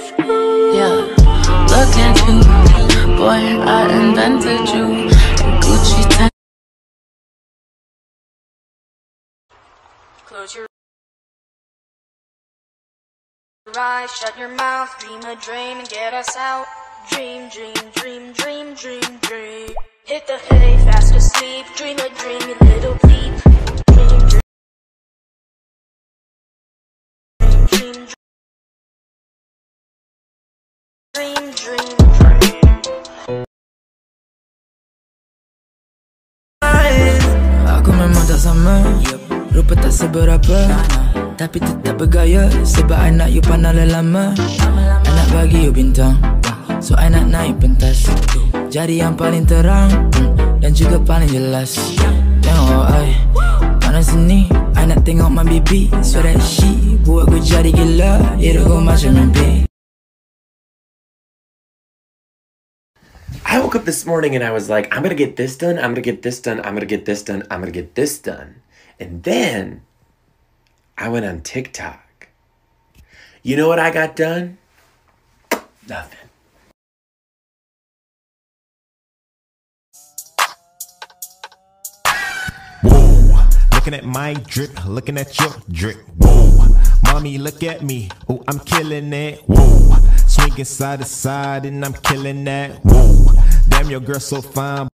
Yeah, look at you, boy. I invented you. Gucci. Close your eyes, shut your mouth, dream a dream and get us out. Dream, dream, dream, dream, dream, dream. Hit the hay, fast seberapa Tapi tetap bergaya Sebab you pandang bagi you bintang So I nak naik pentas. Jadi yang paling terang Dan juga paling jelas. Tengok I Mana sini I nak tengok my baby So that she Buat ku jadi gila Hidup ku macam mimpi. I woke up this morning and I was like, I'm gonna get this done, I'm gonna get this done, I'm gonna get this done, I'm gonna get this done. And then I went on TikTok. You know what I got done? Nothing. Whoa, looking at my drip, looking at your drip. Whoa, mommy, look at me. Oh, I'm killing it. Whoa, swinging side to side and I'm killing that. Whoa, damn, your girl so fine.